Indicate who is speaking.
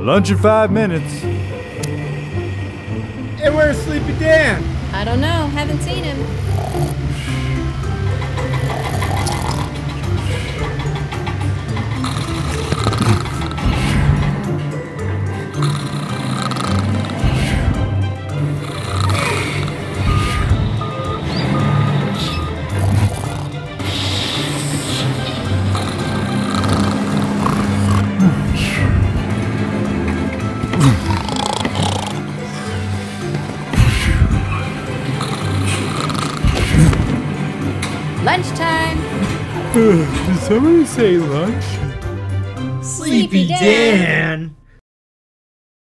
Speaker 1: Lunch in five minutes.
Speaker 2: Hey, where's Sleepy Dan?
Speaker 3: I don't know. Haven't seen him. Lunchtime.
Speaker 1: Did somebody say lunch?
Speaker 3: Sleepy Dan.
Speaker 2: Dan.